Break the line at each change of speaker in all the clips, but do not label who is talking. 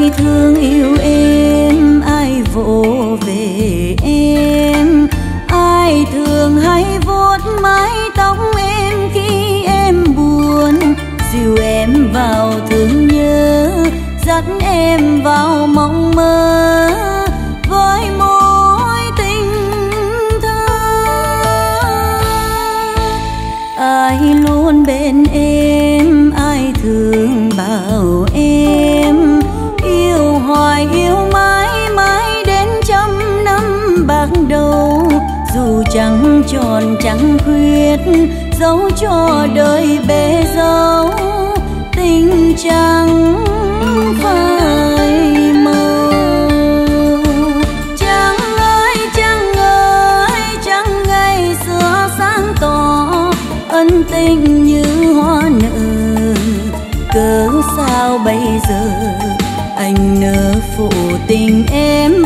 ai thương yêu em, ai vỗ về em? Ai thường hay vuốt mái tóc em khi em buồn? Dìu em vào thương nhớ, dắt em vào mong mơ. tròn trắng khuyết, dấu cho đời bể dấu, tình trắng phai màu trắng ơi trắng ơi trắng ngày xưa sáng tỏ, ân tình như hoa nở. Cớ sao bây giờ anh nỡ phụ tình em?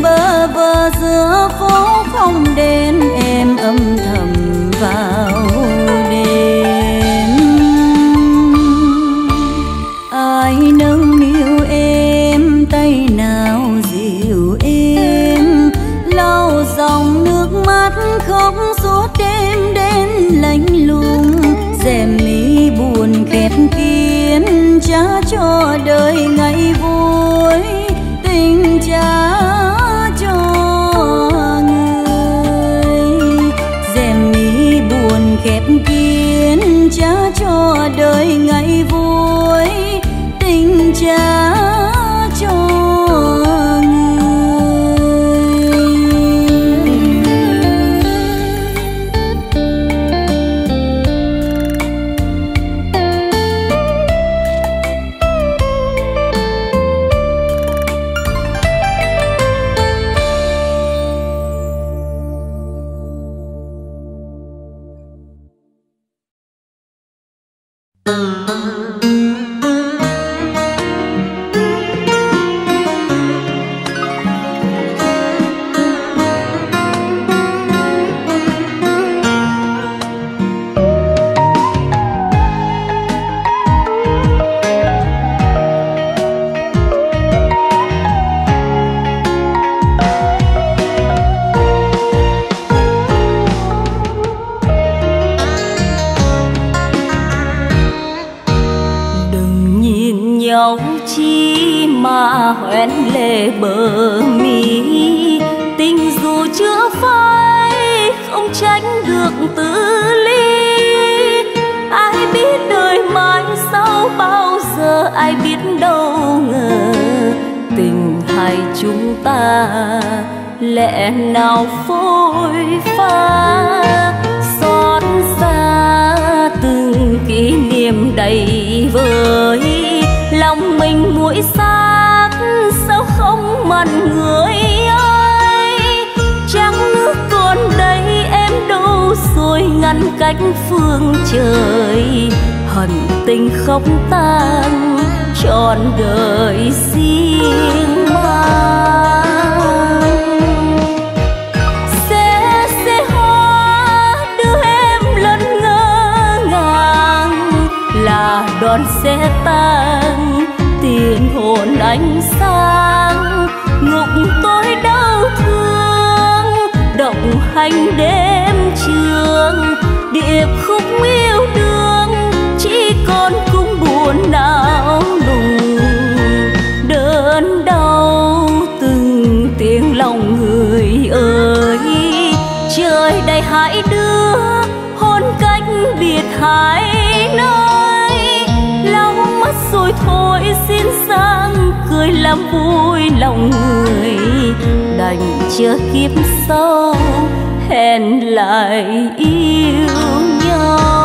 Chúng ta lẽ nào phôi pha, xót xa từng kỷ niệm đầy vơi lòng mình mũi xác sao không mặn người ơi? Trăng nước còn đây em đâu rồi ngăn cách phương trời. Hận tình không tan trọn đời riêng mang sẽ hoa đưa em lần ngỡ là đón xe tan tiền hồn ánh sáng. Ngục tối đau thương, động hành đêm trường. Điệp khúc yêu đương, chỉ còn cung buồn não nùng đơn đau lòng người ơi. Trời đầy hai đứa, hôn cách biệt hai nơi. Lòng mất rồi thôi, xin sang cười làm vui lòng người. Đành chưa kiếp sau, hẹn lại yêu nhau.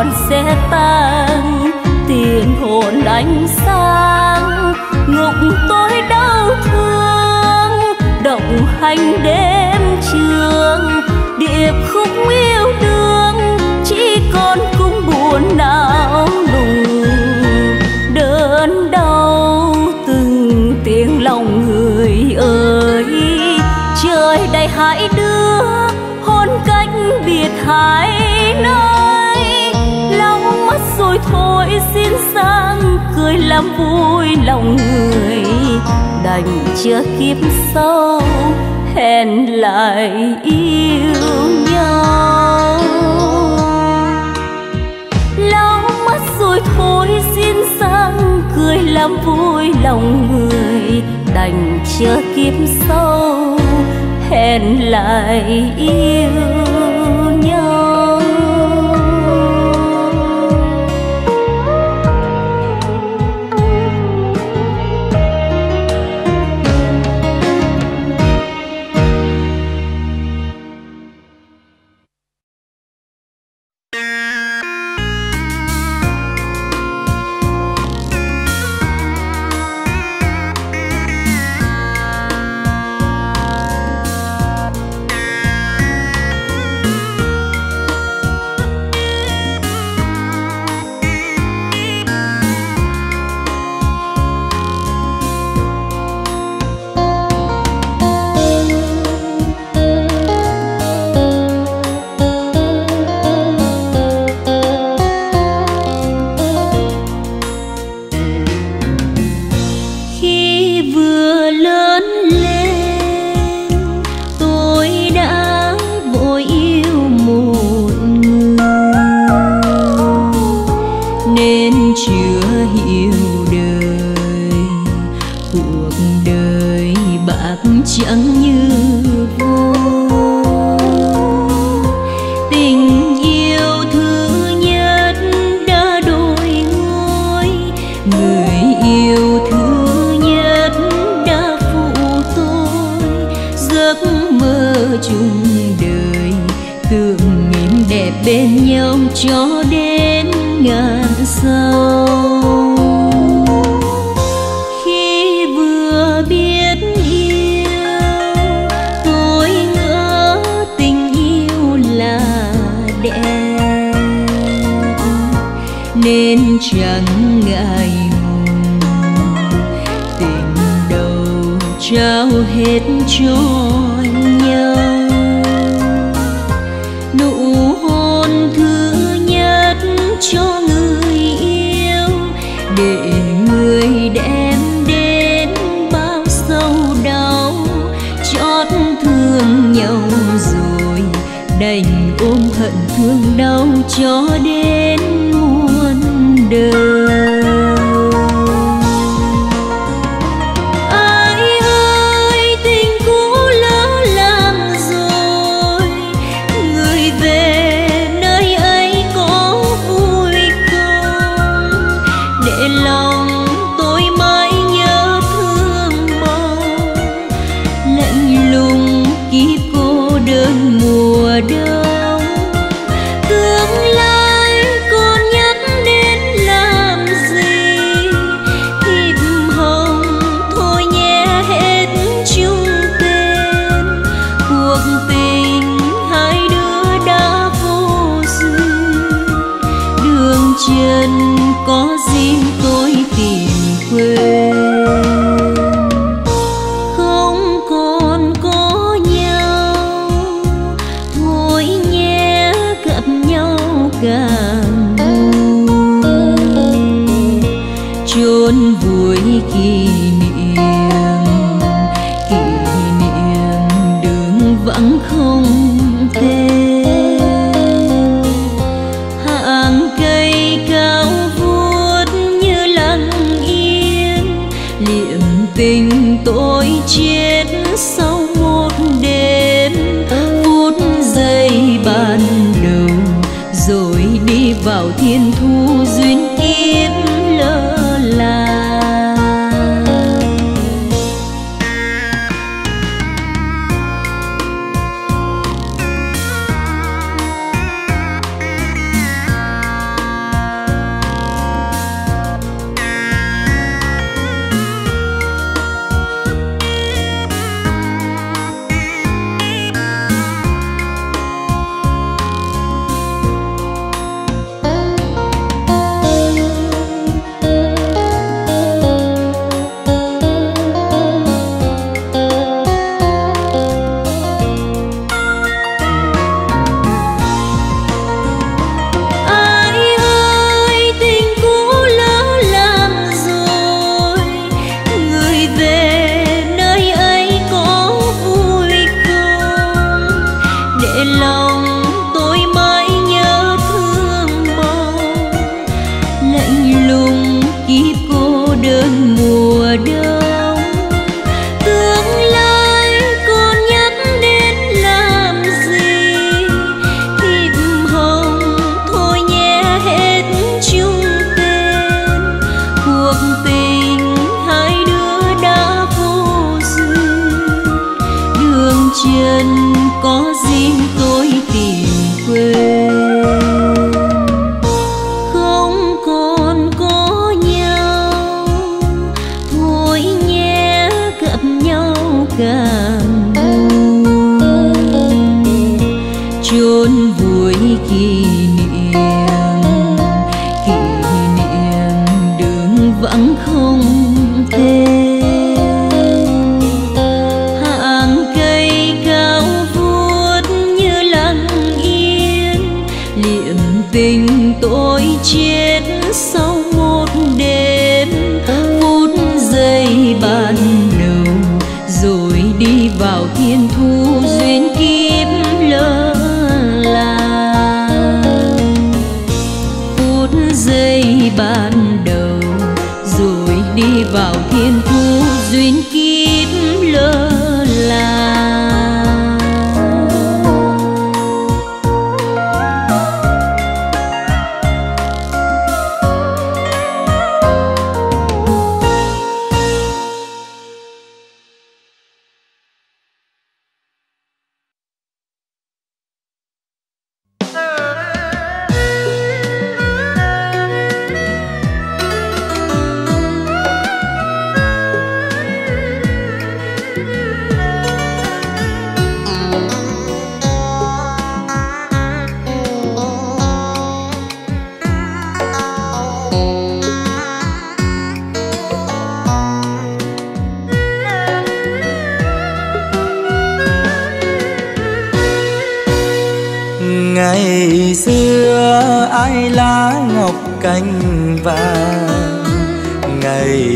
Con sẽ xe tan. Tiền hồn ánh sáng, ngục tôi đau thương. Động hành đêm trường, điệp khúc yêu làm vui lòng người đành chưa kiếp sau hẹn lại yêu nhau. Lâu mất rồi thôi xin sang, cười làm vui lòng người đành chưa kiếp sau hẹn lại yêu
chung đời, tưởng niệm đẹp bên nhau cho đến ngàn sau. Khi vừa biết yêu, tôi ngỡ tình yêu là đẹp. Nên chẳng ngại ngùng tình đầu trao hết cho
ngày xưa thu duyên kiếp.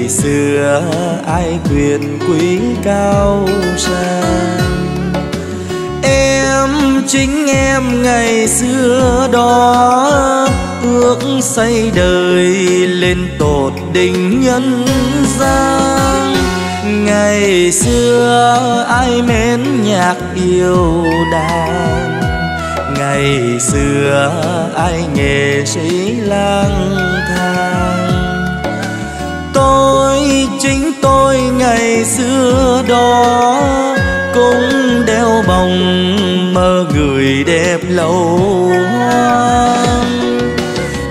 Ngày xưa ai quyền quý cao sang. Em chính em ngày xưa đó ước xây đời lên tột đỉnh nhân gian. Ngày xưa ai mến nhạc yêu đàn. Ngày xưa ai nghệ sĩ lang tôi ngày xưa đó cũng đeo bồng mơ người đẹp lâu hoang.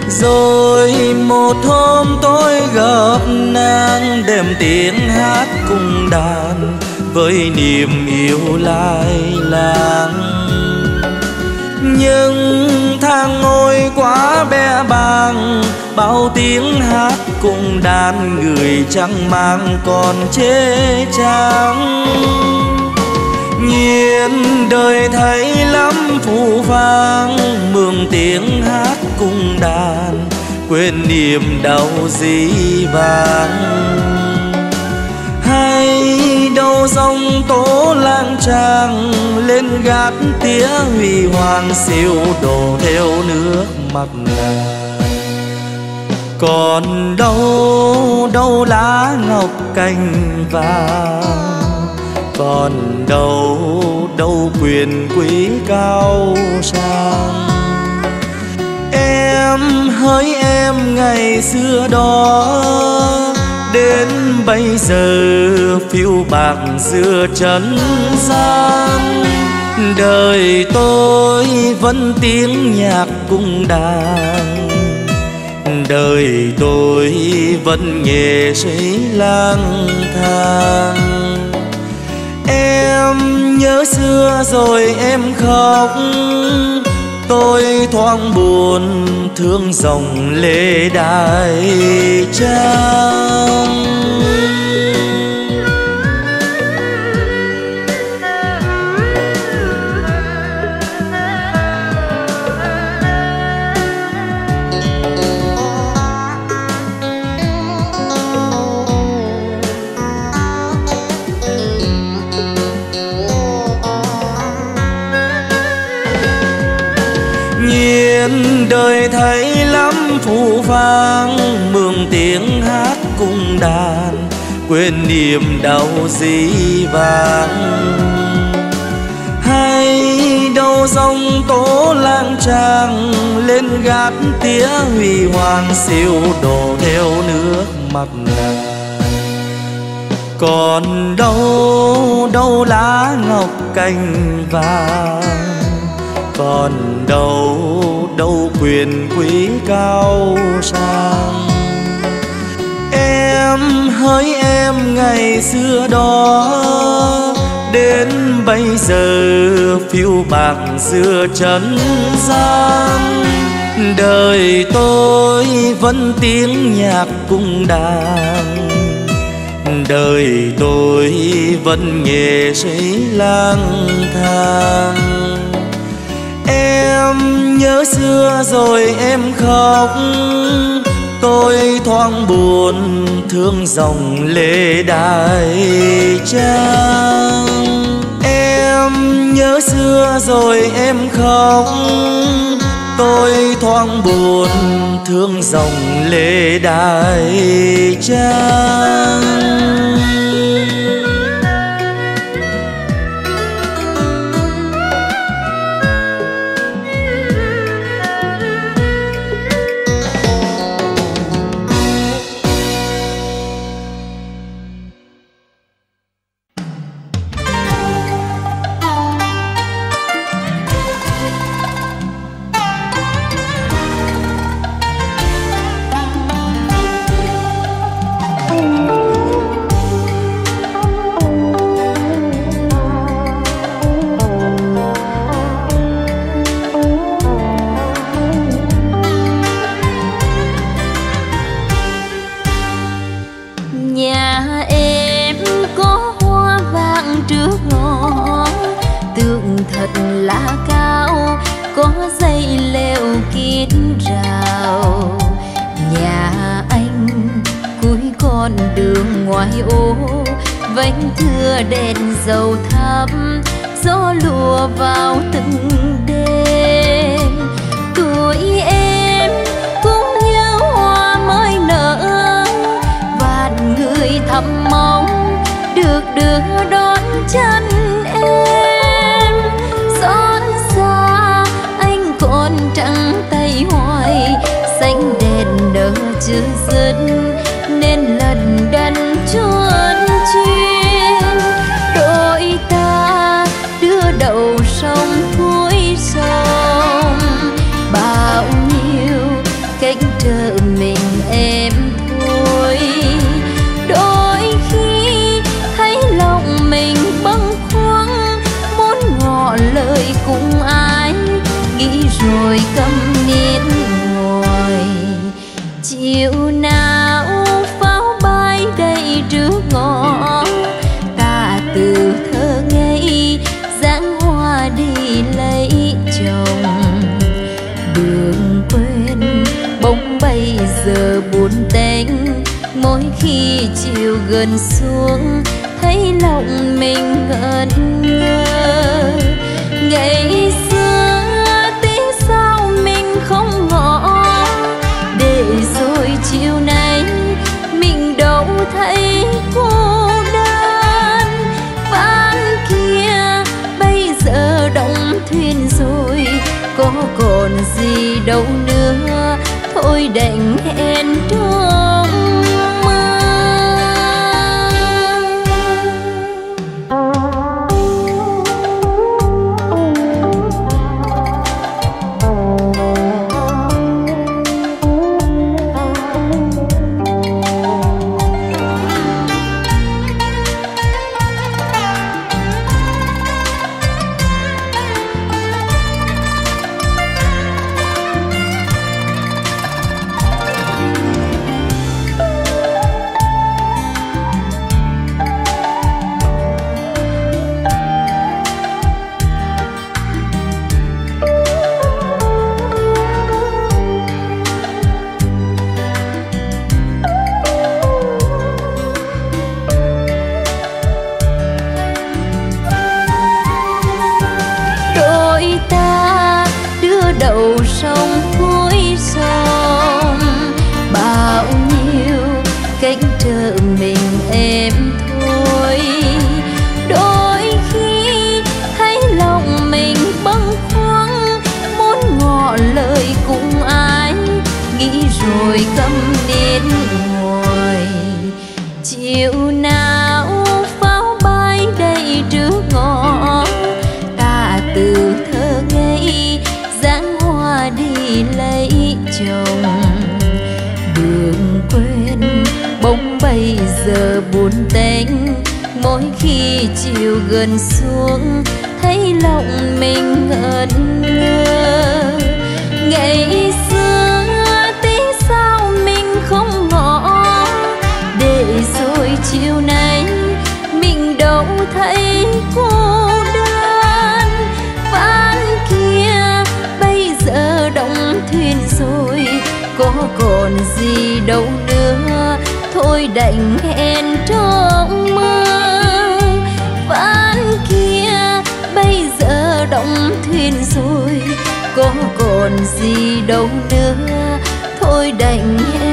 Rồi một hôm tôi gặp nàng đem tiếng hát cùng đàn với niềm yêu lai làng. Nhưng thang ngồi quá bé bàng, bao tiếng hát cung đàn người chẳng mang còn chế trắng nhiên đời thấy lắm phù vang mường tiếng hát cung đàn, quên niềm đau dĩ vàng hay đâu dòng tố lang trang lên gác tía huy hoàng siêu đổ theo nước mặt nàng còn đâu đâu lá ngọc cành vàng. Còn đâu đâu quyền quý cao sang. Em hỡi em ngày xưa đó, đến bây giờ phiêu bạc giữa trần gian. Đời tôi vẫn tiếng nhạc cung đàn đời tôi vẫn nghề sĩ lang thang. Em nhớ xưa rồi em khóc, tôi thoáng buồn thương dòng lệ đại trang phú vang, mường tiếng hát cung đàn, quên niềm đau dĩ vàng hay đâu dòng tố lang trang lên gác tía huy hoàng siêu đổ theo nước mặt nàng. Còn đâu đâu lá ngọc cành vàng còn đâu đâu quyền quý cao sang. Em hỡi em ngày xưa đó, đến bây giờ phiêu bạc giữa trần gian. Đời tôi vẫn tiếng nhạc cung đàn. Đời tôi vẫn nghề sĩ lang thang em nhớ xưa rồi em khóc. Tôi thoáng buồn, thương dòng lệ đài trang em nhớ xưa rồi em khóc. Tôi thoáng buồn, thương dòng lệ đài trang
đâu nữa thôi đành hẹn trước. Đành
hết.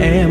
Sẽ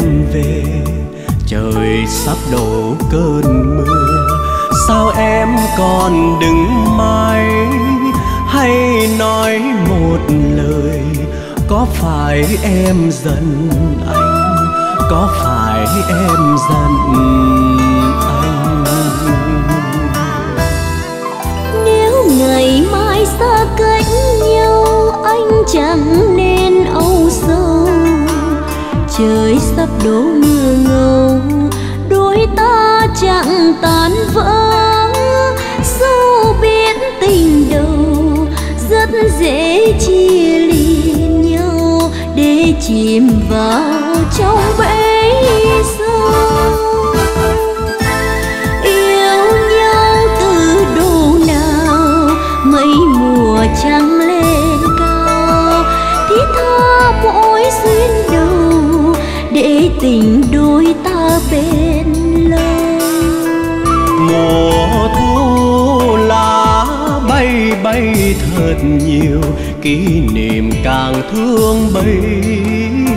kỷ niệm càng thương bấy nhiêu.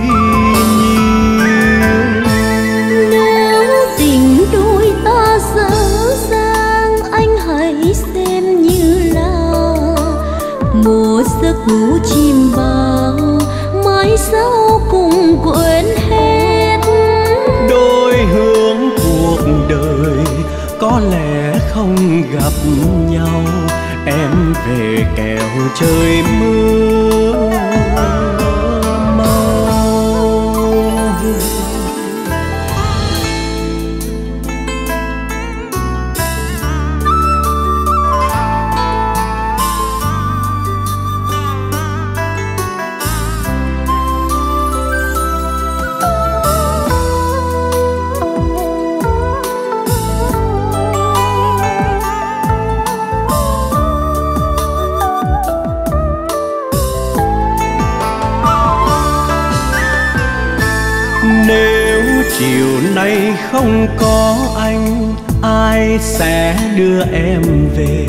Nếu tình đôi ta dở dang anh hãy xem như là một giấc ngủ chim bao mai sau cùng quên hết.
Đôi hướng cuộc đời có lẽ không gặp nhau em về kèo trời mưa. Không có anh, Ai sẽ đưa em về?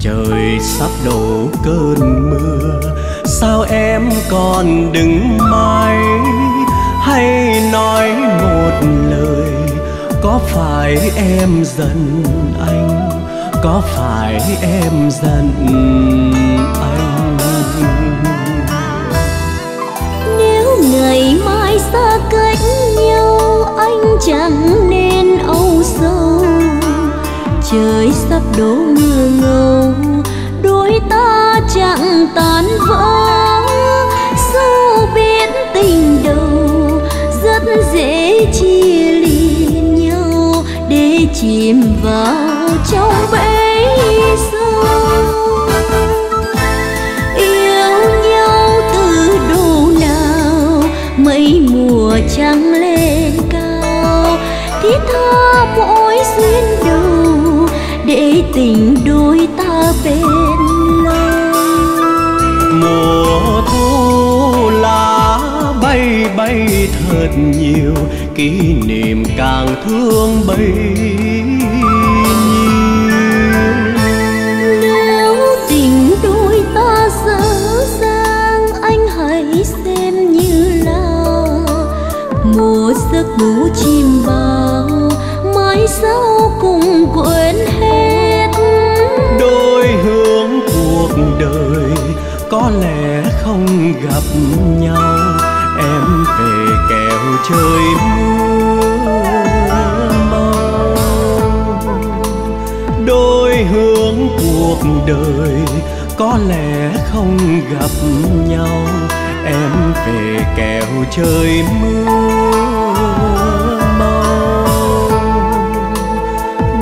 Trời sắp đổ cơn mưa, Sao em còn đứng mãi? Hay nói một lời, Có phải em giận anh? Có phải em giận anh?
Nếu ngày mai xa chẳng nên âu sầu. Trời sắp đổ mưa ngâu đôi ta chẳng tan vỡ. Sâu biết tình đầu, rất dễ chia ly nhau để chìm vào trong
nhiều kỷ niệm càng thương bấy
nếu tình đôi ta dở dang anh hãy xem như là một giấc ngủ chim bao mai sau cùng quên hết.
Đôi hướng cuộc đời có lẽ không gặp nhau trời mưa mau. Đôi hướng cuộc đời có lẽ không gặp nhau. Em về kẹo trời mưa mau.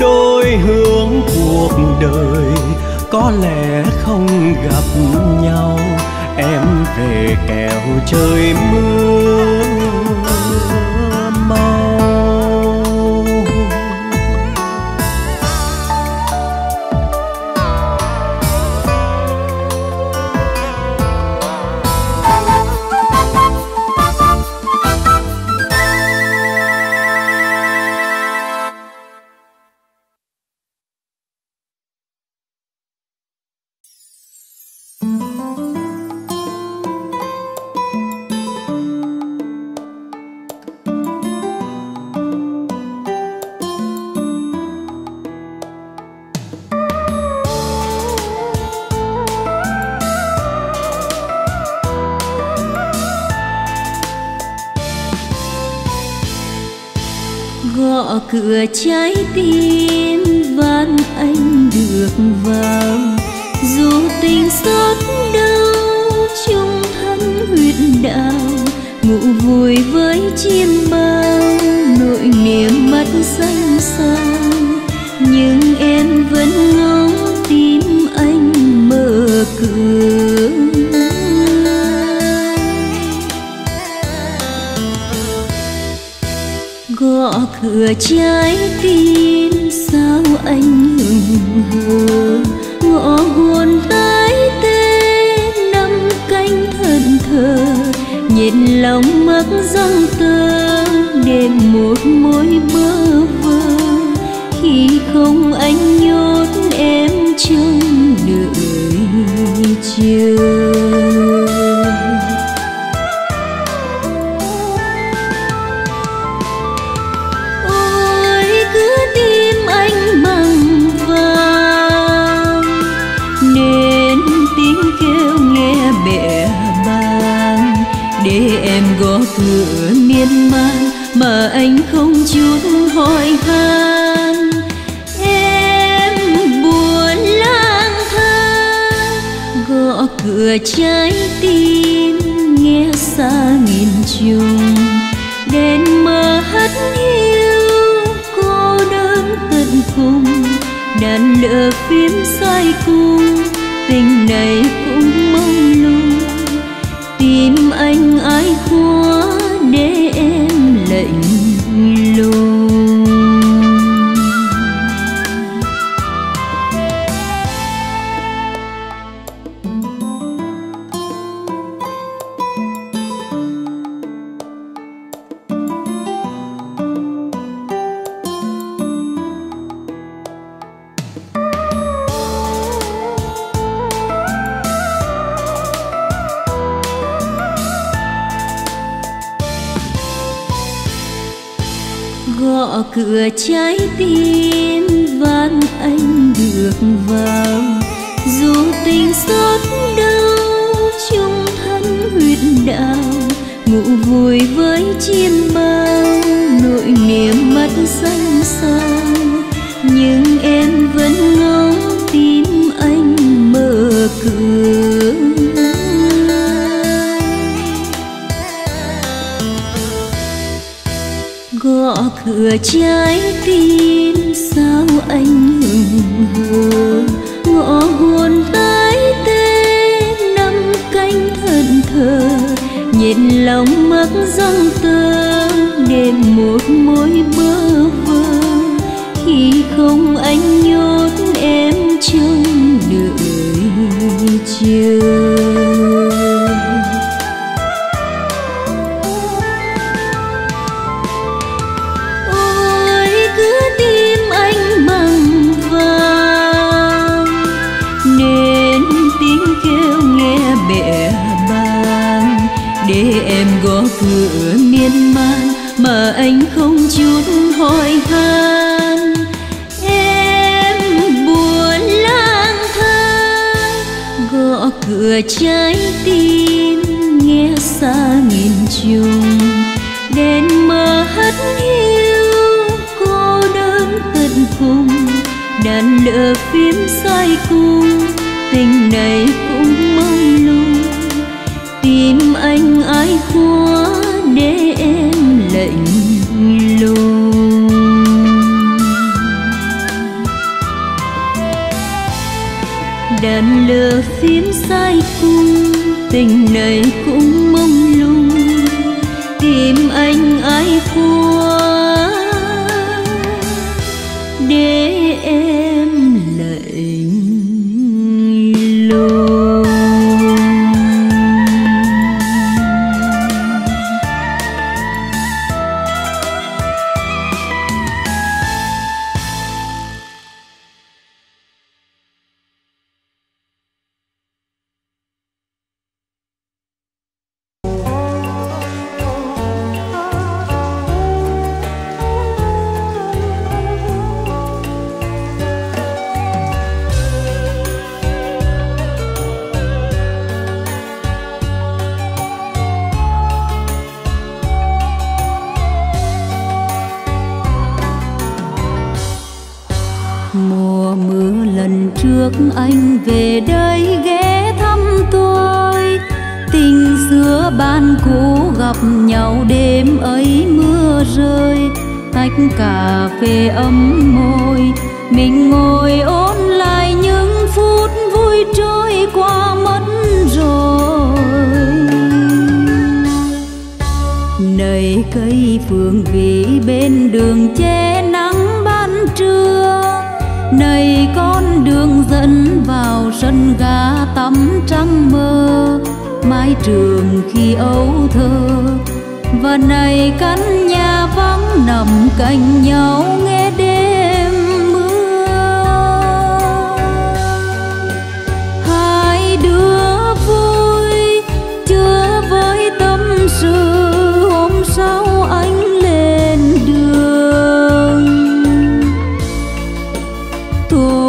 Đôi hướng cuộc đời có lẽ không gặp nhau. Em về kẹo trời mưa
cửa trái trái tim sao anh hừng hờ? Ngõ hồn tái tê năm canh thần thờ nhìn lòng mắc răng tơ, đêm một mối bơ vơ. Khi không anh nhốt em trong đời chờ để em gõ cửa miên man mà anh không chút hỏi han. Em buồn lang thang, gõ cửa trái tim, nghe xa nghìn trùng. Đèn mờ hắt hiu, cô đơn tận cùng, đàn lỡ phím sai cung. Tình này gõ cửa trái tim nghe xa nghìn trùng. Đèn mờ hắt hiu, cô đơn tận cùng. Đàn lửa phím sai cung, tình này cũng mong lung. Tim anh ai khóa để em lạnh đàn lửa phím sai cung tình này cũng mong lung. Tìm anh ai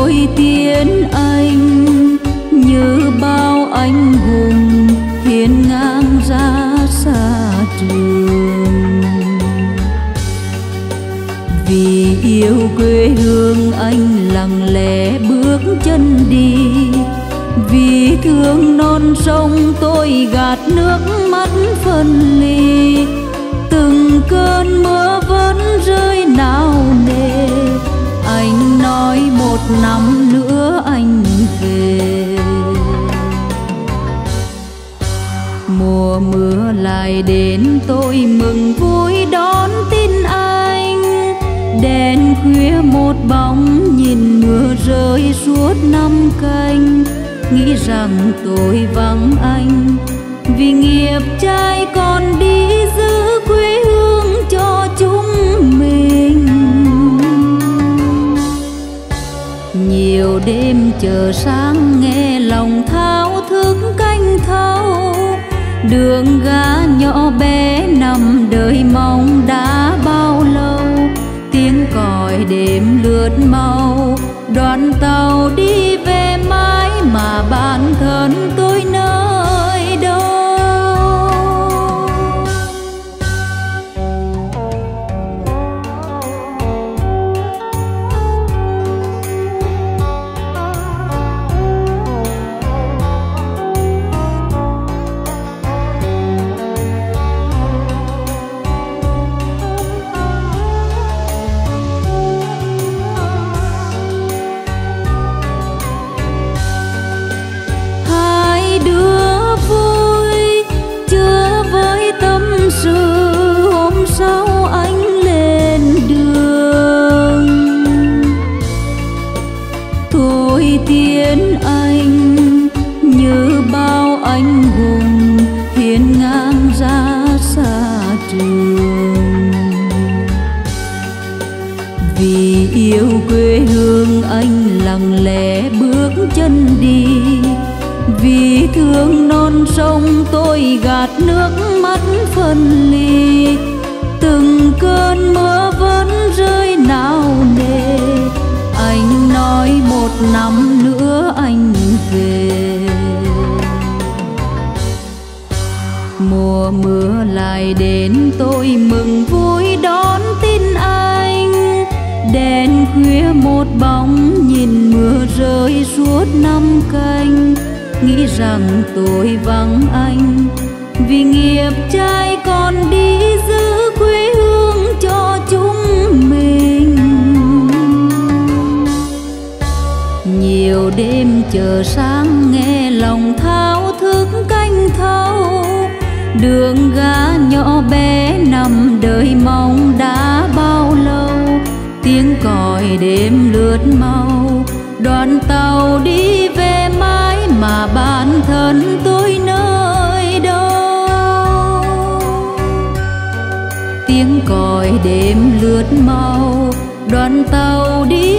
tôi tiên anh như bao anh đến tôi mừng vui đón tin anh. Đèn khuya một bóng nhìn mưa rơi suốt năm canh. Nghĩ rằng tôi vắng anh, vì nghiệp trai còn đi giữ quê hương cho chúng mình. Nhiều đêm chờ sáng nghe lòng đường gã nhỏ bé nằm đợi mong đã bao lâu? Tiếng còi đêm lướt mau, đoàn tàu đi rằng tôi vắng anh. Vì nghiệp trai còn đi giữ quê hương cho chúng mình. Nhiều đêm chờ sáng nghe lòng thao thức canh thâu. Đường gã nhỏ bé nằm đợi mong đã bao lâu. Tiếng còi đêm lướt mau, đoàn tàu đi về mãi mà ba đêm lướt mau đoàn tàu đi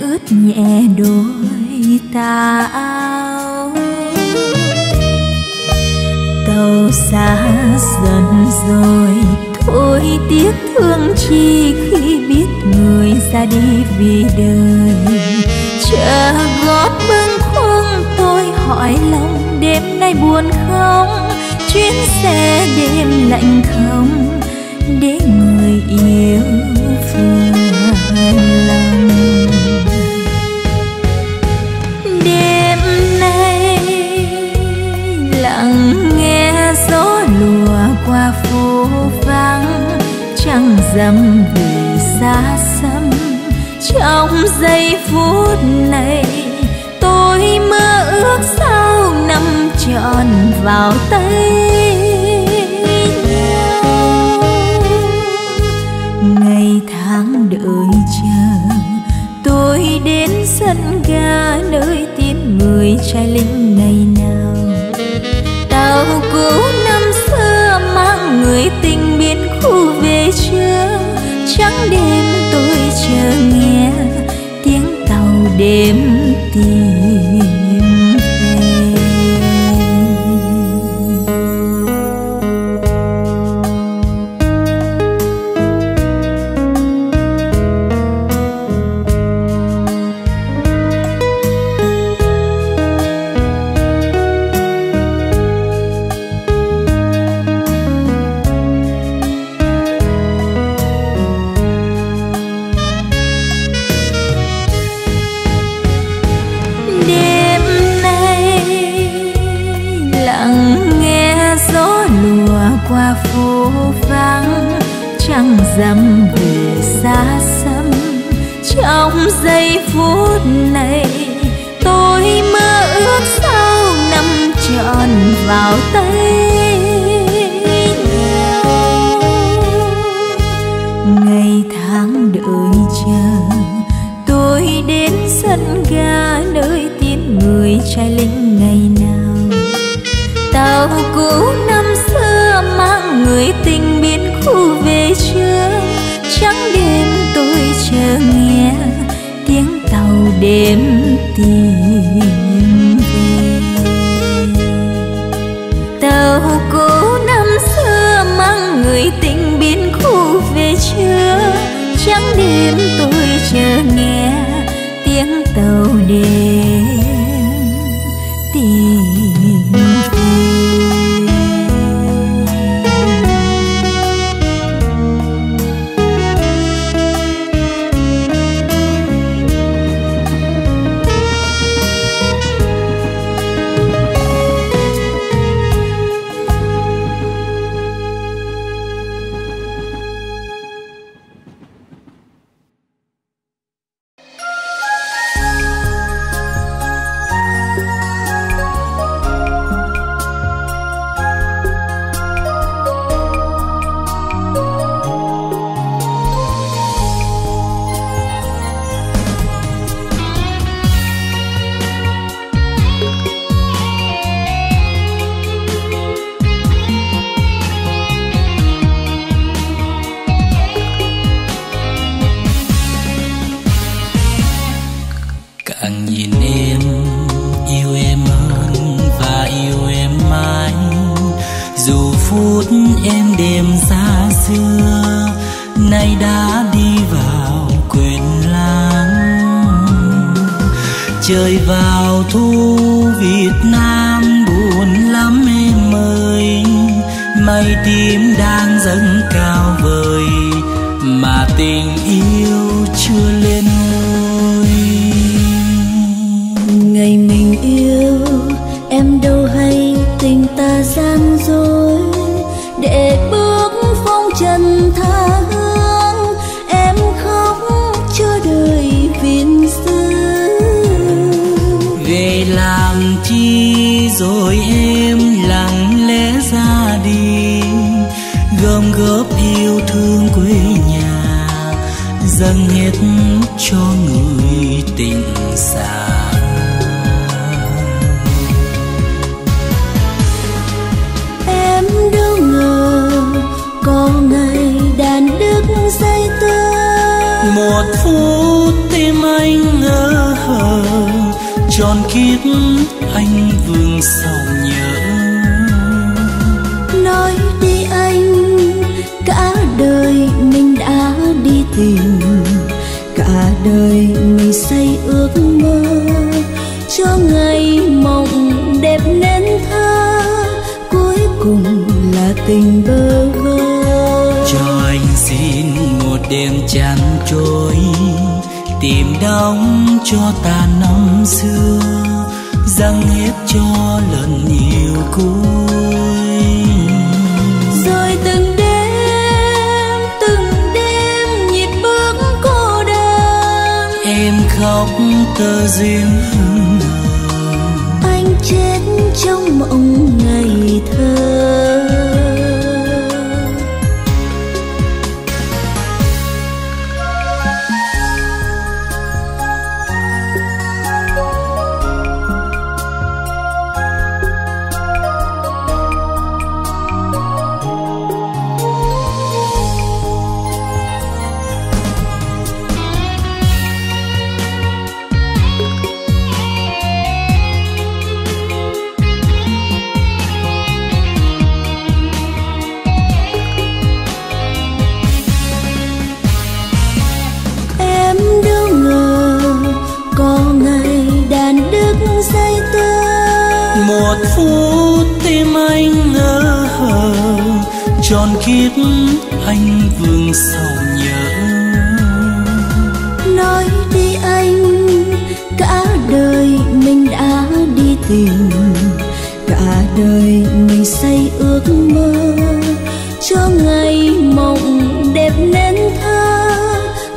ướt nhẹ đôi ta áo tàu xa dần rồi, thôi tiếc thương chi khi biết người ra đi vì đời. Chờ gót bâng khuâng tôi hỏi lòng, đêm nay buồn không? Chuyến xe đêm lạnh không? Để dầm vì xa xăm. Trong giây phút này, tôi mơ ước sau năm tròn vào tay ngày tháng đợi chờ, tôi đến sân ga nơi tiếng người trai lính. trắng đêm tôi chờ nghe tiếng tàu đêm tìm.
deh
một phút tim anh ngỡ hờ tròn kiếp anh vương sầu nhớ.
Nói đi anh cả đời mình đã đi tìm cả đời mình xây ước mơ cho ngày mộng đẹp nên thơ cuối cùng là tình bơ vơ.
Cho anh xin một đêm chán trôi tìm đóng cho ta năm xưa dâng hết cho lần nhiều cuối.
Rồi từng đêm từng đêm nhịp bước cô đơn.
Em khóc tơ duyên.
Anh chết trong mộng ngày thơ
tròn kiếp anh vương sầu nhớ.
Nói đi anh cả đời mình đã đi tìm. Cả đời mình xây ước mơ cho ngày mộng đẹp nên thơ.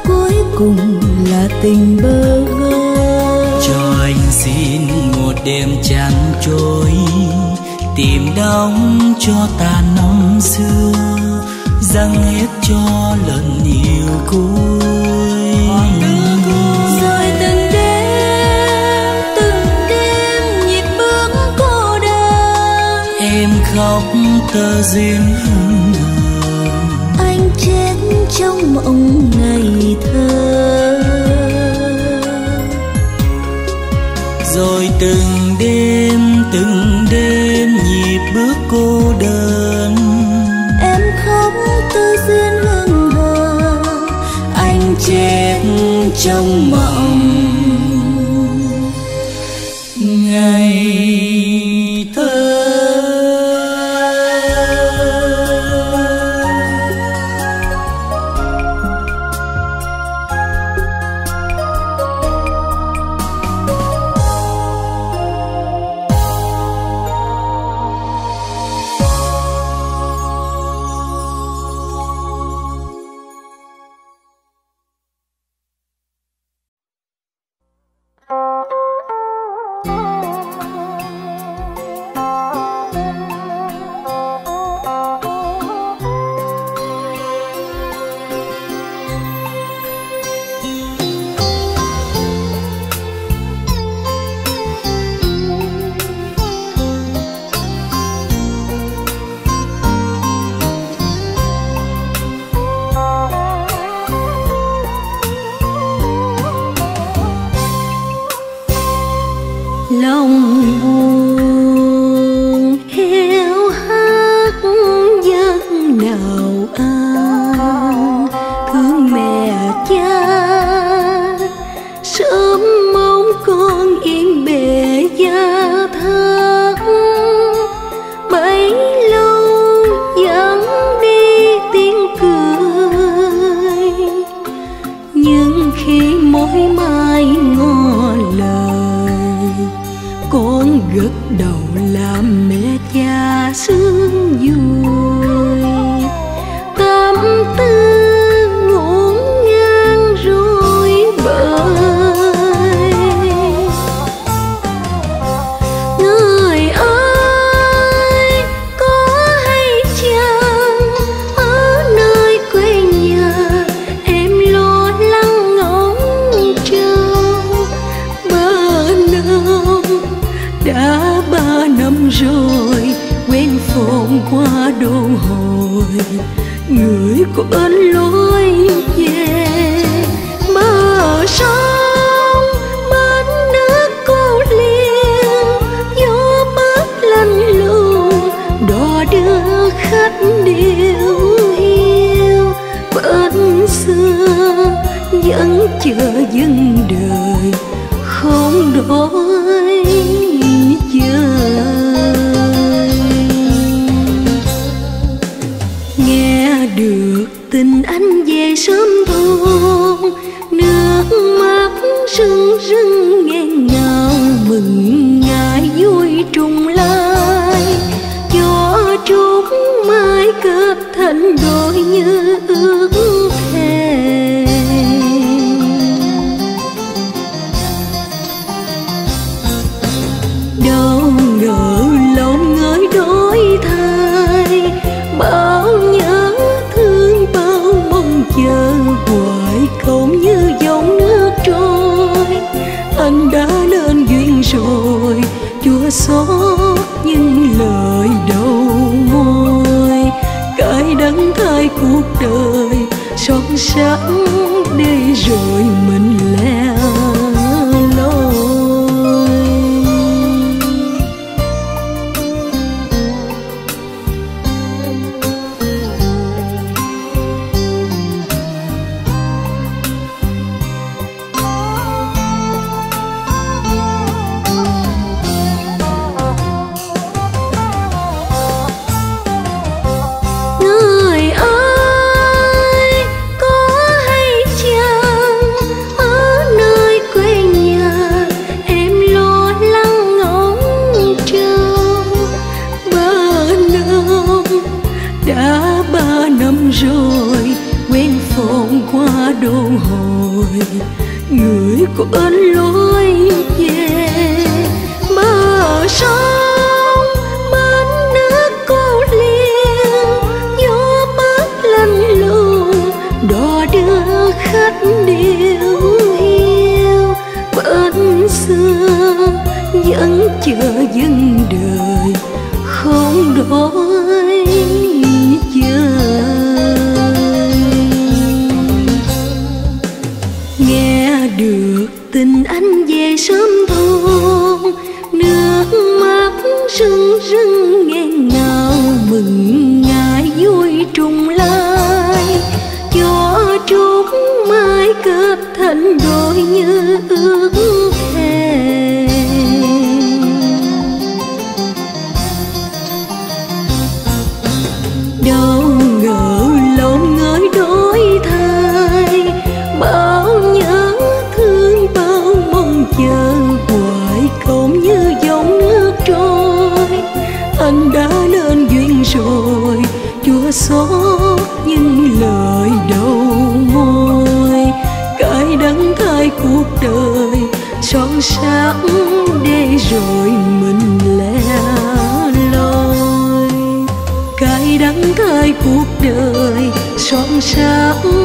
Cuối cùng là tình bơ vơ.
Cho anh xin một đêm chán trôi tìm đóng cho ta xưa dâng hết cho lần yêu cuối.
Rồi từng đêm từng đêm nhịp bước cô đơn.
Em khóc tơ duyên
anh chết trong mộng ngày thơ.
Rồi từng đêm từng chết trong mộng.
người của ơn lỗi sợ vẫn chờ dân đời, không đổi chờ nghe được tình anh về sớm thôn nước mắt rưng rưng nghẹn ngào mừng ngài vui trùng lai. Cho chúc mai cướp thành đôi như ước
想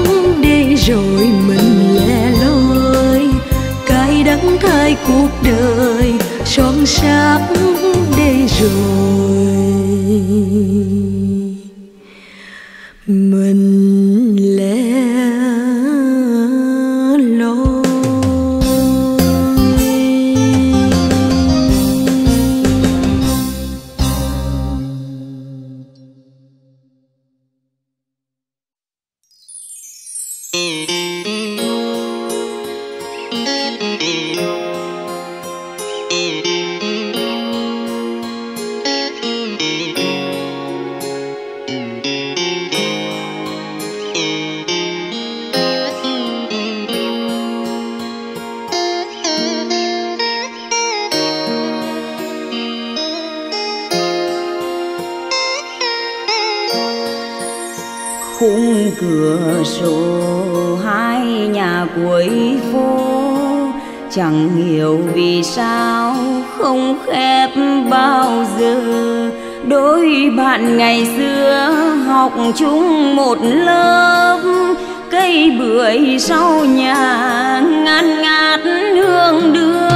bưởi sau nhà ngát ngát hương đưa.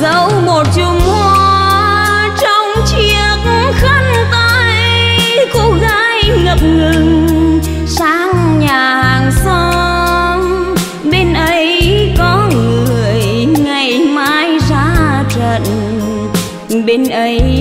Dấu một chùm hoa trong chiếc khăn tay, cô gái ngập ngừng sang nhà hàng xóm. Bên ấy có người ngày mai ra trận, bên ấy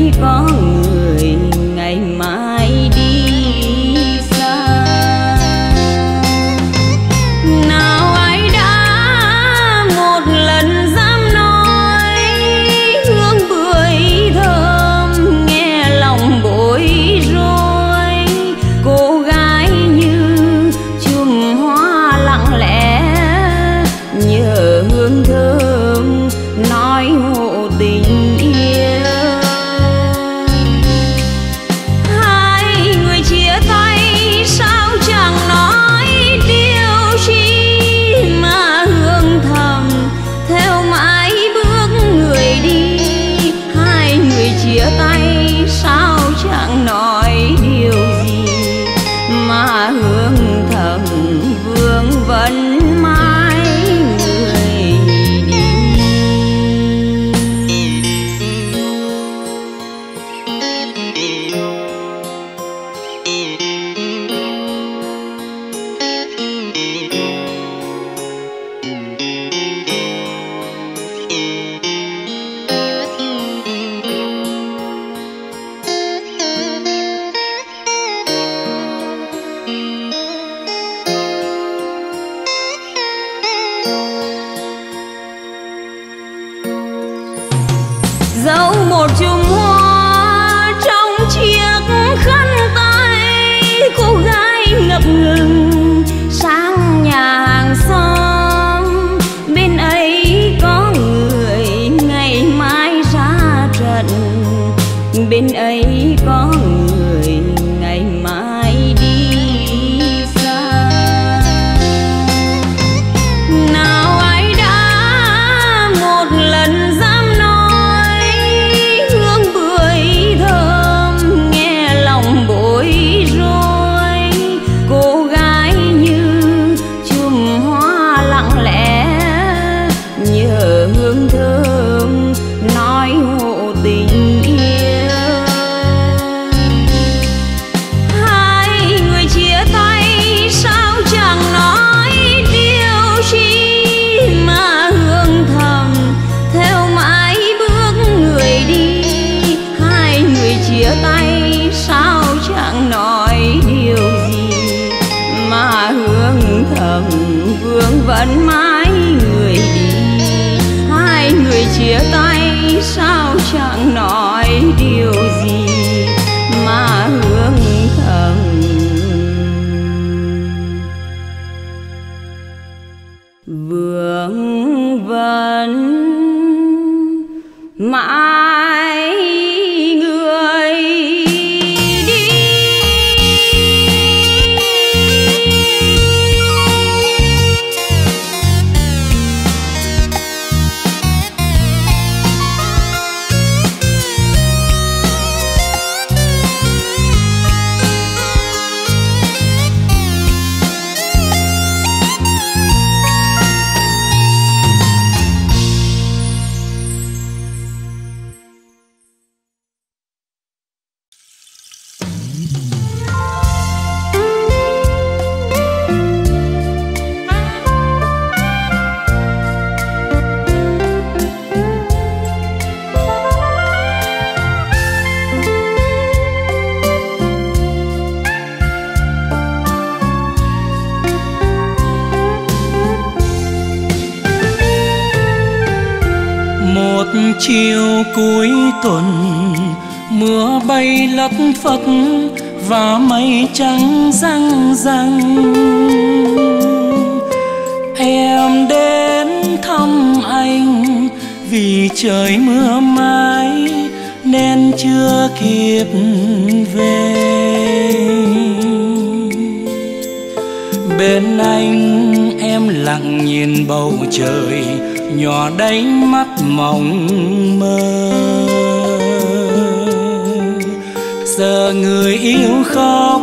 giờ người yêu khóc,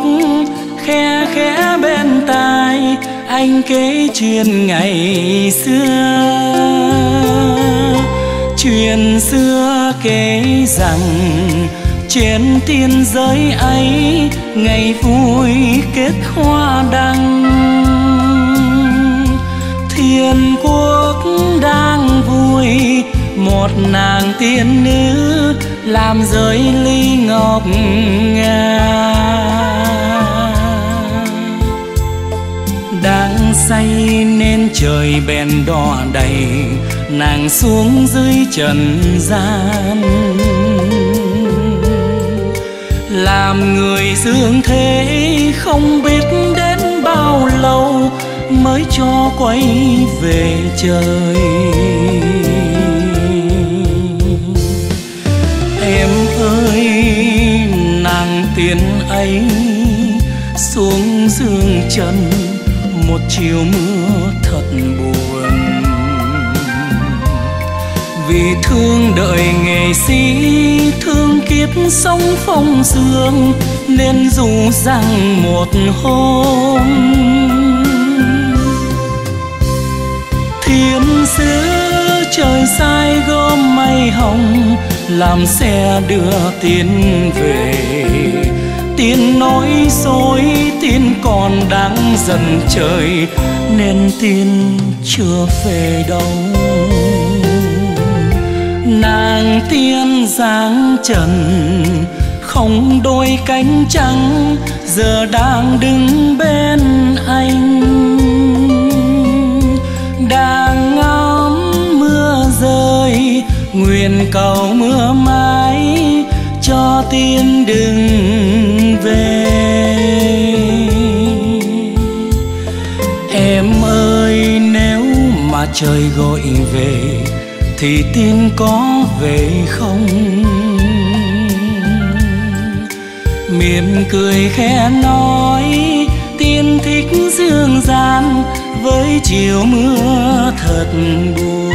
khe khẽ bên tai, anh kể chuyện ngày xưa. Chuyện xưa kể rằng trên thiên giới ấy, ngày vui kết hoa đăng. Thiên quốc đang vui, một nàng tiên nữ làm rơi ly ngọc ngà. Đang say nên trời bèn đỏ đầy, nàng xuống dưới trần gian. Làm người dương thế không biết đến bao lâu mới cho quay về trời. Ơi, nàng tiên ấy xuống dương trần một chiều mưa thật buồn. Vì thương đợi nghệ sĩ, thương kiếp sống phong sương nên dù rằng một hôm thiên sứ trời sai gom mây hồng làm xe đưa tiên về tiên nói dối tiên còn đang dần trời, nên tiên chưa về đâu nàng tiên dáng trần, không đôi cánh trắng, giờ đang đứng bên anh đang ngao nguyện cầu mưa mãi cho tiên đừng về. Em ơi, nếu mà trời gọi về thì tiên có về không? Mỉm cười khẽ nói, tiên thích dương gian với chiều mưa thật buồn.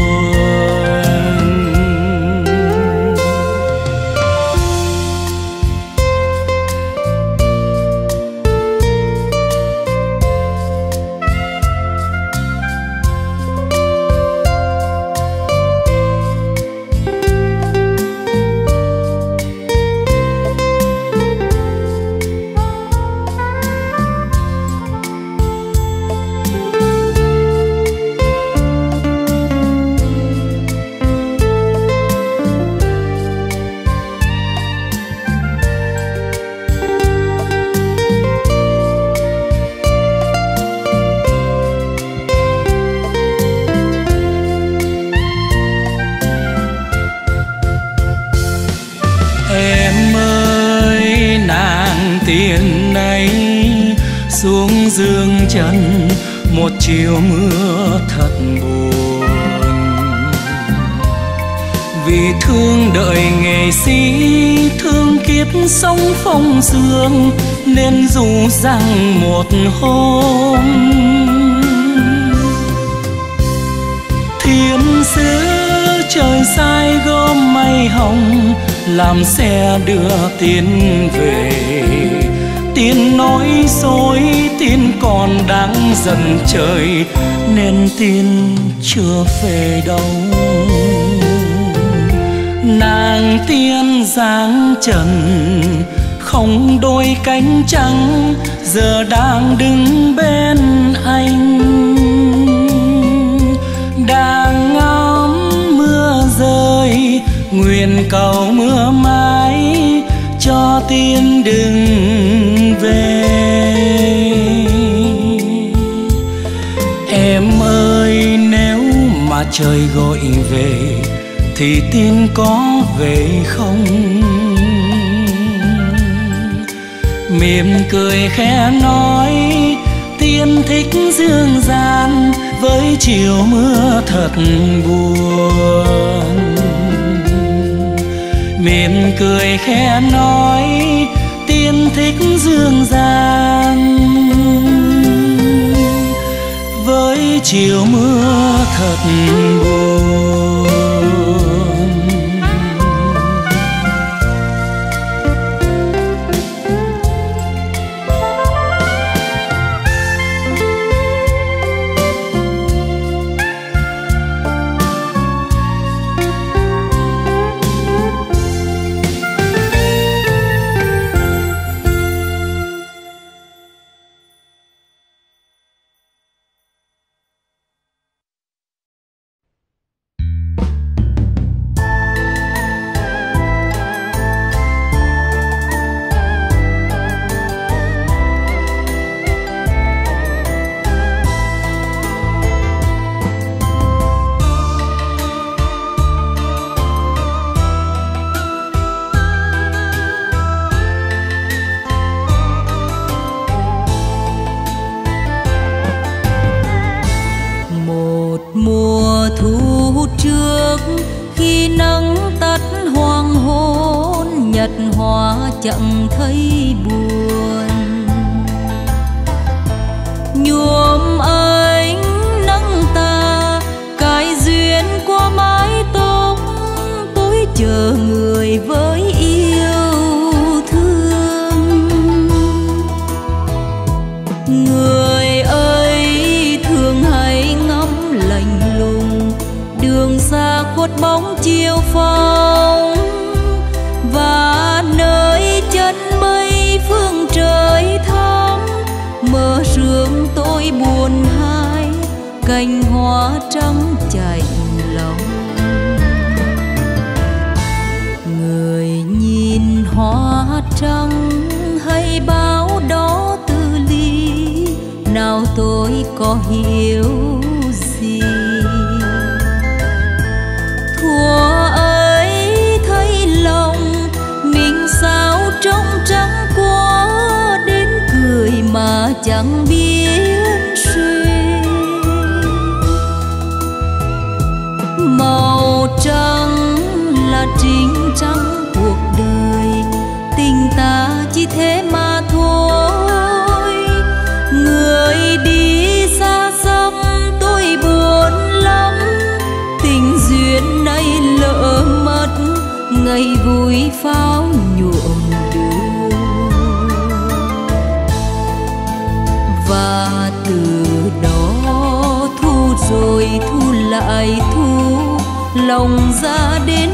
Rằng một hôm. Thiên sứ trời sai gom mây hồng, làm xe đưa tiên về. Tiên nói dối tiên còn đang dần trời, nên tiên chưa về đâu. Nàng tiên dáng trần không đôi cánh trắng, giờ đang đứng bên anh. Đang ngắm mưa rơi, nguyện cầu mưa mãi, cho tiên đừng về. Em ơi, nếu mà trời gọi về, thì tiên có về không? Mỉm cười khẽ nói, tiên thích dương gian với chiều mưa thật buồn. Mỉm cười khẽ nói, tiên thích dương gian với chiều mưa thật buồn.
pháo nhuộm đường. Và từ đó thu rồi thu lại thu lòng ra đến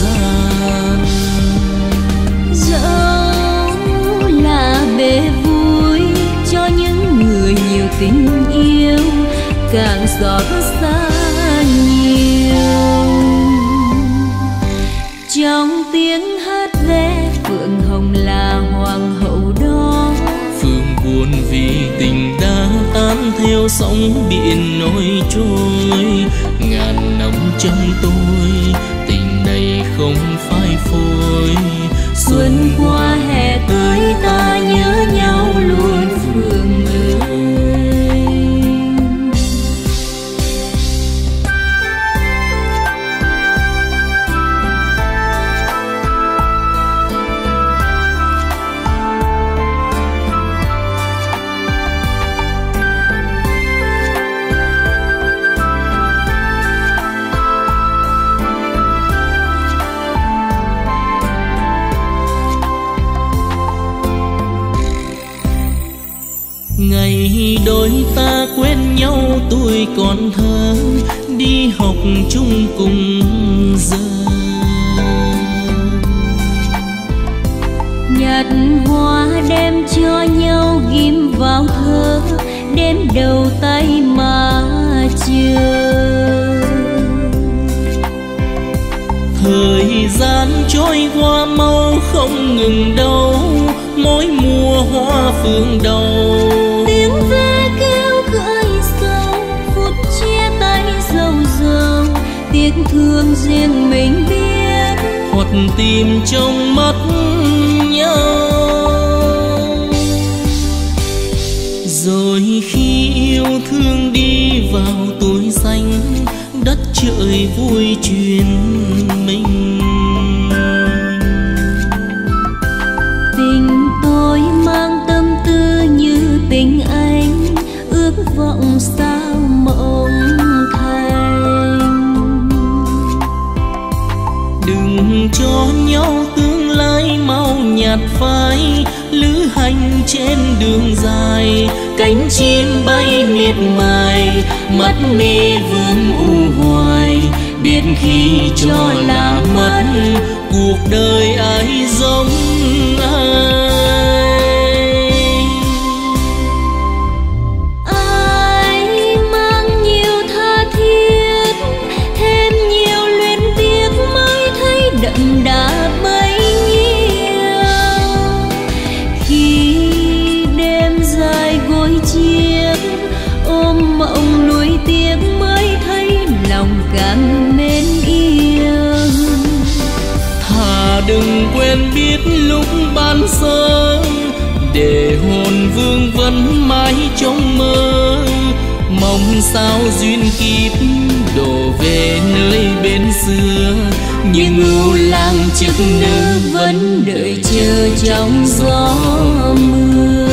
gian.
Dẫu là bề vui cho những người nhiều tình yêu, càng giọt xa nhiều. Trong tiếng hát về phượng hồng là hoàng hậu đó.
Phượng buồn vì tình đã tan theo sóng biển nổi trôi, ngàn năm trong tôi không phải phôi.
Xuân vọng sao mộng thành.
Đừng cho nhau tương lai mau nhạt phai, lữ hành trên đường dài, cánh chim bay miệt mài, mắt mi vương u hoài. Biết khi cho là mất, cuộc đời ai giống ai? sáng để hồn vương vấn mãi trong mơ. Mong sao duyên kiếp đổ về nơi bên xưa. Nhưng ngưu lang chức nữ vẫn đợi chờ trong gió mưa.